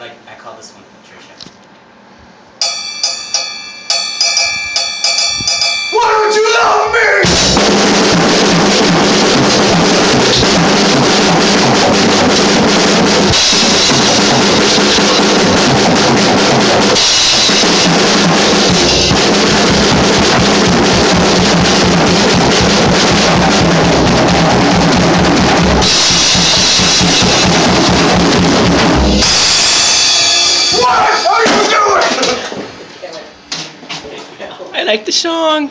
like I call this one Patricia. I like the song.